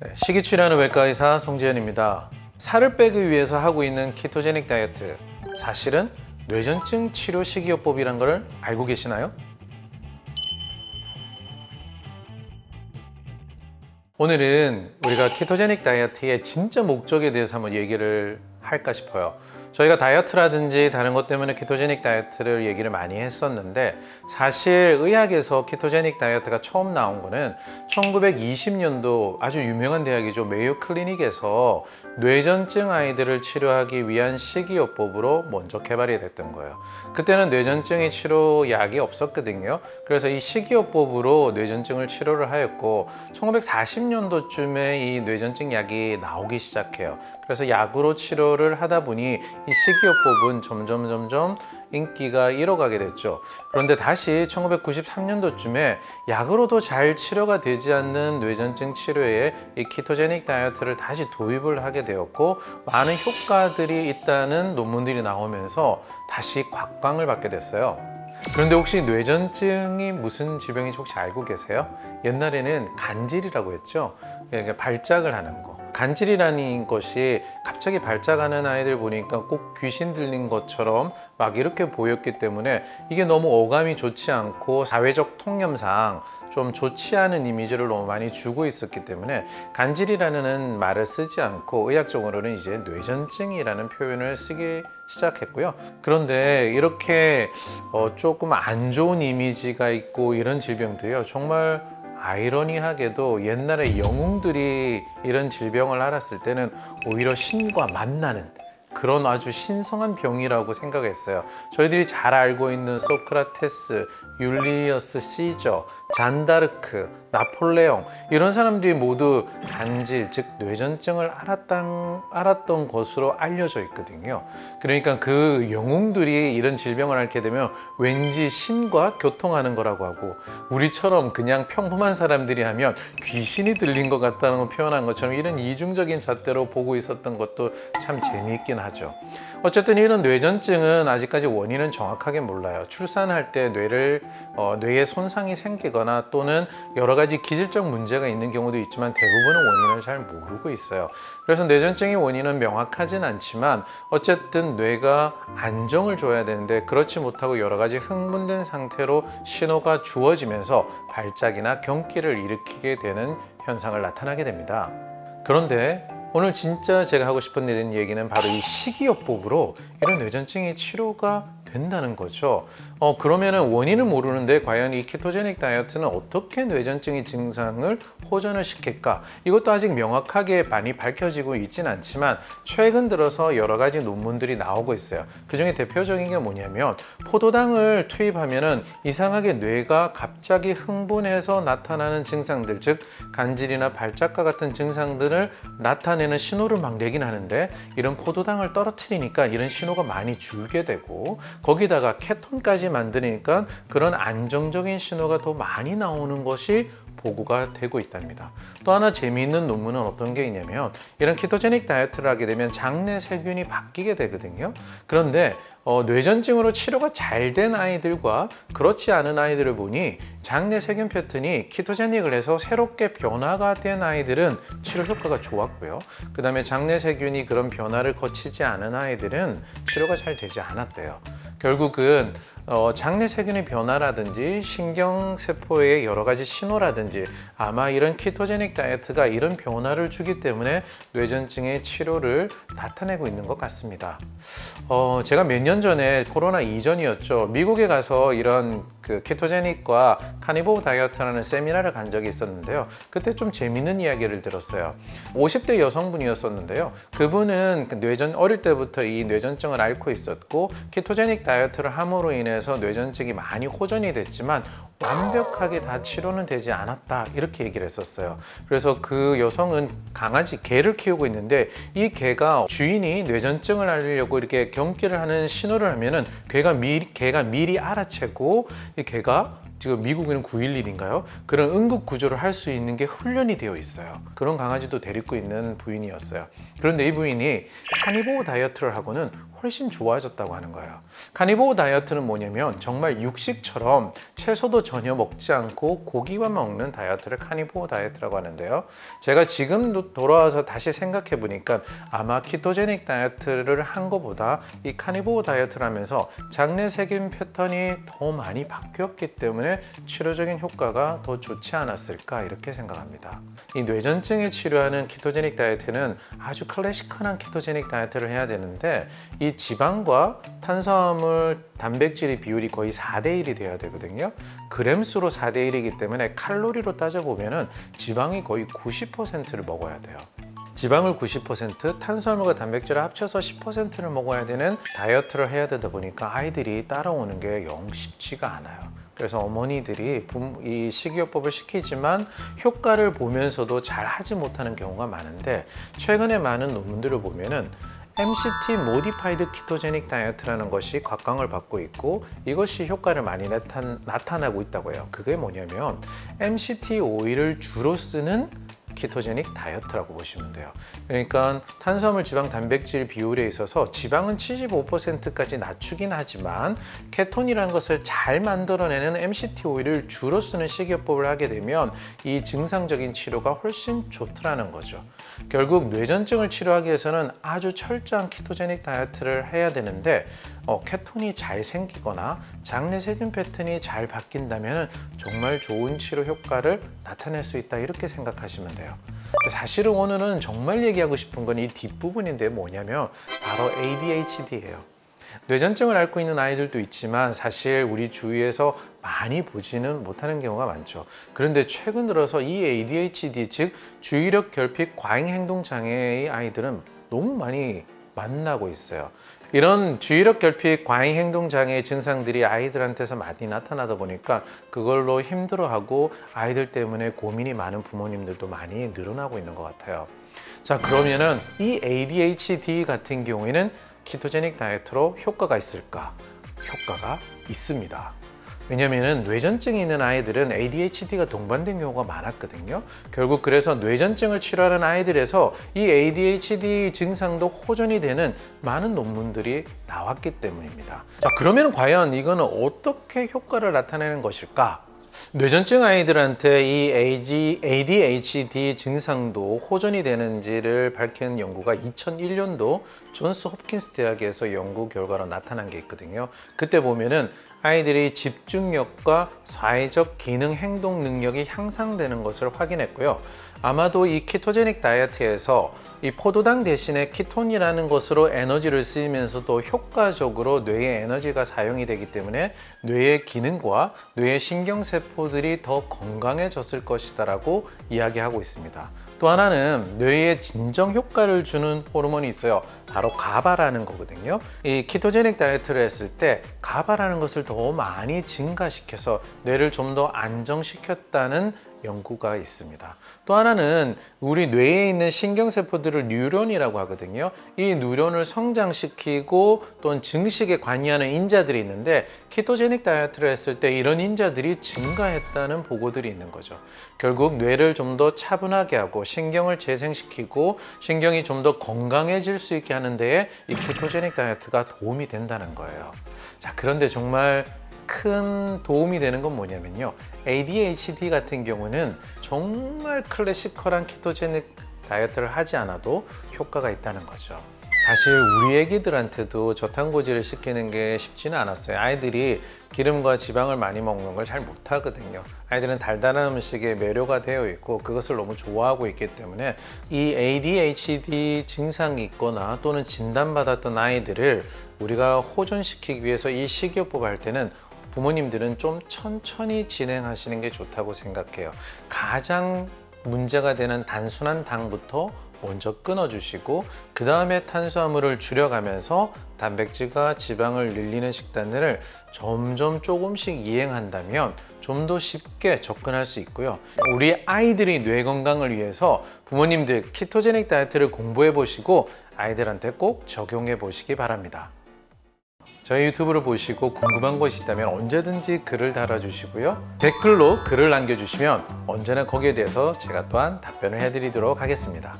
네, 식이 치료하는 외과 의사 송지현입니다. 살을 빼기 위해서 하고 있는 키토제닉 다이어트 사실은 뇌전증 치료 식이요법이란 걸 알고 계시나요? 오늘은 우리가 키토제닉 다이어트의 진짜 목적에 대해서 한번 얘기를 할까 싶어요. 저희가 다이어트라든지 다른 것 때문에 키토제닉 다이어트를 얘기를 많이 했었는데 사실 의학에서 키토제닉 다이어트가 처음 나온 거는 1920년도 아주 유명한 대학이죠. 메이오 클리닉에서 뇌전증 아이들을 치료하기 위한 식이요법으로 먼저 개발이 됐던 거예요. 그때는 뇌전증의 치료 약이 없었거든요. 그래서 이 식이요법으로 뇌전증을 치료를 하였고 1940년도쯤에 이 뇌전증 약이 나오기 시작해요. 그래서 약으로 치료를 하다 보니 이 식이요법은 점점 점점 인기가 잃어가게 됐죠. 그런데 다시 1993년도쯤에 약으로도 잘 치료가 되지 않는 뇌전증 치료에 이 키토제닉 다이어트를 다시 도입을 하게 되었고 많은 효과들이 있다는 논문들이 나오면서 다시 곽광을 받게 됐어요. 그런데 혹시 뇌전증이 무슨 질병인지 혹시 알고 계세요? 옛날에는 간질이라고 했죠. 그러니까 발작을 하는 거. 간질이라는 것이 갑자기 발작하는 아이들 보니까 꼭 귀신 들린 것처럼 막 이렇게 보였기 때문에 이게 너무 어감이 좋지 않고 사회적 통념상 좀 좋지 않은 이미지를 너무 많이 주고 있었기 때문에 간질이라는 말을 쓰지 않고 의학적으로는 이제 뇌전증이라는 표현을 쓰기 시작했고요. 그런데 이렇게 어 조금 안 좋은 이미지가 있고 이런 질병들이요. 정말 아이러니하게도 옛날에 영웅들이 이런 질병을 앓았을 때는 오히려 신과 만나는 그런 아주 신성한 병이라고 생각했어요. 저희들이 잘 알고 있는 소크라테스, 율리어스 시저, 잔다르크, 나폴레옹 이런 사람들이 모두 간질 즉 뇌전증을 앓았던, 앓았던 것으로 알려져 있거든요 그러니까 그 영웅들이 이런 질병을 앓게 되면 왠지 신과 교통하는 거라고 하고 우리처럼 그냥 평범한 사람들이 하면 귀신이 들린 것 같다는 걸 표현한 것처럼 이런 이중적인 잣대로 보고 있었던 것도 참 재미있긴 하죠 어쨌든 이런 뇌전증은 아직까지 원인은 정확하게 몰라요 출산할 때 뇌를 어, 뇌에 손상이 생기거나 또는 여러 가지 기질적 문제가 있는 경우도 있지만 대부분은 원인을 잘 모르고 있어요. 그래서 뇌전증의 원인은 명확하진 않지만 어쨌든 뇌가 안정을 줘야 되는데 그렇지 못하고 여러 가지 흥분된 상태로 신호가 주어지면서 발작이나 경기를 일으키게 되는 현상을 나타나게 됩니다. 그런데 오늘 진짜 제가 하고 싶은 얘기는 바로 이 식이요법으로 이런 뇌전증의 치료가 된다는 거죠. 어, 그러면은 원인을 모르는데 과연 이 케토제닉 다이어트는 어떻게 뇌전증의 증상을 호전을 시킬까? 이것도 아직 명확하게 많이 밝혀지고 있진 않지만 최근 들어서 여러 가지 논문들이 나오고 있어요. 그 중에 대표적인 게 뭐냐면 포도당을 투입하면은 이상하게 뇌가 갑자기 흥분해서 나타나는 증상들, 즉 간질이나 발작과 같은 증상들을 나타내는 신호를 막 내긴 하는데 이런 포도당을 떨어뜨리니까 이런 신호가 많이 줄게 되고 거기다가 케톤까지 만드니까 그런 안정적인 신호가 더 많이 나오는 것이 보고가 되고 있답니다. 또 하나 재미있는 논문은 어떤 게 있냐면 이런 키토제닉 다이어트를 하게 되면 장내 세균이 바뀌게 되거든요. 그런데 어, 뇌전증으로 치료가 잘 된 아이들과 그렇지 않은 아이들을 보니 장내 세균 패턴이 키토제닉을 해서 새롭게 변화가 된 아이들은 치료 효과가 좋았고요. 그 다음에 장내 세균이 그런 변화를 거치지 않은 아이들은 치료가 잘 되지 않았대요. 결국은 어, 장내 세균의 변화라든지 신경세포의 여러 가지 신호라든지 아마 이런 키토제닉 다이어트가 이런 변화를 주기 때문에 뇌전증의 치료를 나타내고 있는 것 같습니다. 어, 제가 몇 년 전에 코로나 이전이었죠. 미국에 가서 이런 그 키토제닉과 카니보 다이어트라는 세미나를 간 적이 있었는데요. 그때 좀 재밌는 이야기를 들었어요. 50대 여성분이었었는데요. 그분은 그 뇌전 어릴 때부터 이 뇌전증을 앓고 있었고 키토제닉 다이어트를 함으로 인해 서 뇌전증이 많이 호전이 됐지만 완벽하게 다 치료는 되지 않았다 이렇게 얘기를 했었어요 그래서 그 여성은 강아지 개를 키우고 있는데 이 개가 주인이 뇌전증을 앓으려고 이렇게 경기를 하는 신호를 하면은 개가 미리, 개가 미리 알아채고 이 개가 지금 미국에는 911인가요? 그런 응급 구조를 할 수 있는 게 훈련이 되어 있어요. 그런 강아지도 데리고 있는 부인이었어요. 그런데 이 부인이 카니보 다이어트를 하고는 훨씬 좋아졌다고 하는 거예요. 카니보어 다이어트는 뭐냐면 정말 육식처럼 채소도 전혀 먹지 않고 고기만 먹는 다이어트를 카니보어 다이어트라고 하는데요. 제가 지금도 돌아와서 다시 생각해 보니까 아마 키토제닉 다이어트를 한 것보다 이 카니보어 다이어트를 하면서 장내 세균 패턴이 더 많이 바뀌었기 때문에 치료적인 효과가 더 좋지 않았을까 이렇게 생각합니다. 이 뇌전증에 치료하는 키토제닉 다이어트는 아주 클래식한 키토제닉 다이어트를 해야 되는데 이 지방과 탄수화물, 단백질의 비율이 거의 4대 1이 돼야 되거든요. 그램수로 4대 1이기 때문에 칼로리로 따져보면 지방이 거의 90%를 먹어야 돼요. 지방을 90%, 탄수화물과 단백질을 합쳐서 10%를 먹어야 되는 다이어트를 해야 되다 보니까 아이들이 따라오는 게 영 쉽지가 않아요. 그래서 어머니들이 이 식이요법을 시키지만 효과를 보면서도 잘 하지 못하는 경우가 많은데 최근에 많은 논문들을 보면은 MCT modified ketogenic 다이어트라는 것이 각광을 받고 있고 이것이 효과를 많이 나타, 나고 있다고 해요. 그게 뭐냐면 MCT 오일을 주로 쓰는 ketogenic 다이어트라고 보시면 돼요. 그러니까 탄수화물, 지방, 단백질 비율에 있어서 지방은 75%까지 낮추긴 하지만 케톤이라는 것을 잘 만들어내는 MCT 오일을 주로 쓰는 식이요법을 하게 되면 이 증상적인 치료가 훨씬 좋더라는 거죠. 결국 뇌전증을 치료하기 위해서는 아주 철저한 키토제닉 다이어트를 해야 되는데 어, 케톤이 잘 생기거나 장내 세균 패턴이 잘 바뀐다면 정말 좋은 치료 효과를 나타낼 수 있다 이렇게 생각하시면 돼요. 사실은 오늘은 정말 얘기하고 싶은 건 이 뒷부분인데 뭐냐면 바로 ADHD예요. 뇌전증을 앓고 있는 아이들도 있지만 사실 우리 주위에서 많이 보지는 못하는 경우가 많죠. 그런데 최근 들어서 이 ADHD 즉 주의력 결핍 과잉 행동 장애의 아이들은 너무 많이 만나고 있어요. 이런 주의력 결핍 과잉 행동 장애 증상들이 아이들한테서 많이 나타나다 보니까 그걸로 힘들어하고 아이들 때문에 고민이 많은 부모님들도 많이 늘어나고 있는 것 같아요. 자 그러면은 이 ADHD 같은 경우에는 키토제닉 다이어트로 효과가 있을까? 효과가 있습니다. 왜냐면은 뇌전증이 있는 아이들은 ADHD가 동반된 경우가 많았거든요. 결국 그래서 뇌전증을 치료하는 아이들에서 이 ADHD 증상도 호전이 되는 많은 논문들이 나왔기 때문입니다. 자, 그러면 과연 이거는 어떻게 효과를 나타내는 것일까? 뇌전증 아이들한테 이 ADHD 증상도 호전이 되는지를 밝힌 연구가 2001년도 존스 홉킨스 대학에서 연구 결과로 나타난 게 있거든요. 그때 보면은 아이들이 집중력과 사회적 기능 행동 능력이 향상되는 것을 확인했고요. 아마도 이 키토제닉 다이어트에서 이 포도당 대신에 키톤이라는 것으로 에너지를 쓰이면서도 효과적으로 뇌의 에너지가 사용이 되기 때문에 뇌의 기능과 뇌의 신경세포들이 더 건강해졌을 것이다라고 이야기하고 있습니다. 또 하나는 뇌에 진정 효과를 주는 호르몬이 있어요. 바로 가바라는 거거든요. 이 키토제닉 다이어트를 했을 때 가바라는 것을 더 많이 증가시켜서 뇌를 좀 더 안정시켰다는 연구가 있습니다. 또 하나는 우리 뇌에 있는 신경세포들을 뉴런이라고 하거든요. 이 뉴런을 성장시키고 또는 증식에 관여하는 인자들이 있는데 키토제닉 다이어트를 했을 때 이런 인자들이 증가했다는 보고들이 있는 거죠. 결국 뇌를 좀 더 차분하게 하고 신경을 재생시키고 신경이 좀 더 건강해질 수 있게 하는 데에 이 키토제닉 다이어트가 도움이 된다는 거예요. 자, 그런데 정말 큰 도움이 되는 건 뭐냐면요. ADHD 같은 경우는 정말 클래시컬한 키토제닉 다이어트를 하지 않아도 효과가 있다는 거죠. 사실 우리 애기들한테도 저탄고지를 시키는 게 쉽지는 않았어요. 아이들이 기름과 지방을 많이 먹는 걸 잘 못하거든요. 아이들은 달달한 음식에 매료가 되어 있고 그것을 너무 좋아하고 있기 때문에 이 ADHD 증상이 있거나 또는 진단받았던 아이들을 우리가 호전시키기 위해서 이 식이요법 할 때는 부모님들은 좀 천천히 진행하시는 게 좋다고 생각해요. 가장 문제가 되는 단순한 당부터 먼저 끊어주시고 그 다음에 탄수화물을 줄여가면서 단백질과 지방을 늘리는 식단을 점점 조금씩 이행한다면 좀 더 쉽게 접근할 수 있고요. 우리 아이들이 뇌 건강을 위해서 부모님들 키토제닉 다이어트를 공부해 보시고 아이들한테 꼭 적용해 보시기 바랍니다. 저희 유튜브를 보시고 궁금한 것이 있다면 언제든지 글을 달아주시고요. 댓글로 글을 남겨주시면 언제나 거기에 대해서 제가 또한 답변을 해드리도록 하겠습니다.